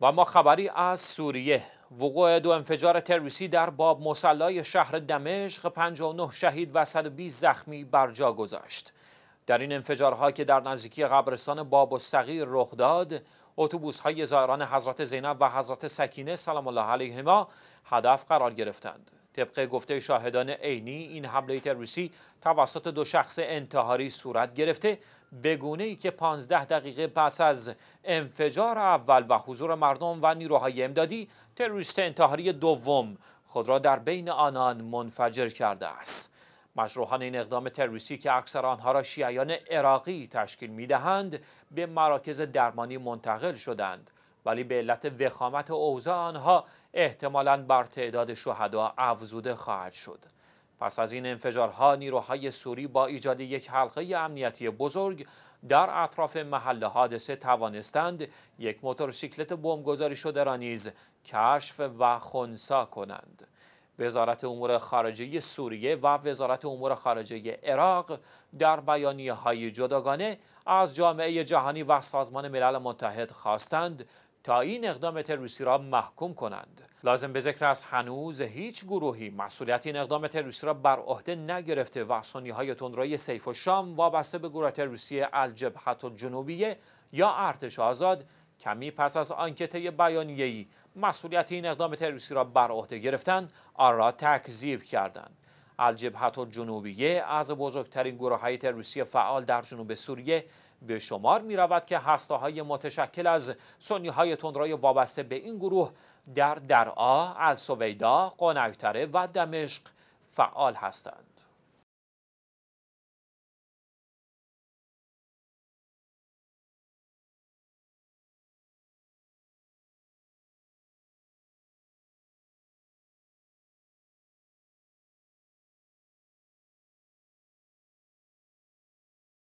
و ما خبری از سوریه. وقوع دو انفجار تروریستی در باب مسلای شهر دمشق 59 شهید و 120 زخمی بر جا گذاشت. در این انفجارها که در نزدیکی قبرستان باب و صغیر رخ داد اتوبوس های زائران حضرت زینب و حضرت سکینه سلام الله علیهما هدف قرار گرفتند. طبق گفته شاهدان عینی این حمله تروریستی توسط دو شخص انتحاری صورت گرفته. بگونه ای که 15 دقیقه پس از انفجار اول و حضور مردم و نیروهای امدادی تروریست انتحاری دوم خود را در بین آنان منفجر کرده است. مجروحان این اقدام تروریستی که اکثر آنها را شیعیان عراقی تشکیل می‌دهند به مراکز درمانی منتقل شدند. ولی به علت وخامت اوضاع آنها احتمالاً بر تعداد شهدا افزوده خواهد شد. پس از این انفجارها نیروهای سوری با ایجاد یک حلقه امنیتی بزرگ در اطراف محل حادثه توانستند یک موتورسیکلت بمبگذاری شده را نیز کشف و خونسا کنند. وزارت امور خارجه سوریه و وزارت امور خارجه عراق در بیانیه های جداگانه از جامعه جهانی و سازمان ملل متحد خواستند تا این اقدام تروریستی را محکوم کنند. لازم به ذکر است هنوز هیچ گروهی مسئولیت این اقدام تروریستی را بر عهده نگرفته و های تندروی سیف و شام وابسته به گروه تروریستی الجبهت الجنوبیه یا ارتش آزاد. کمی پس از آنکته بیانیه‌ای مسئولیت این اقدام تروریستی را بر عهده گرفتن آن را تکذیب کردند. الجبهت الجنوبیه از بزرگترین گروه های تروریستی فعال در جنوب سوریه به شمار می رود که هسته های متشکل از سنی های تندروی وابسته به این گروه در درعا، السویدا، قنیوتره و دمشق فعال هستند.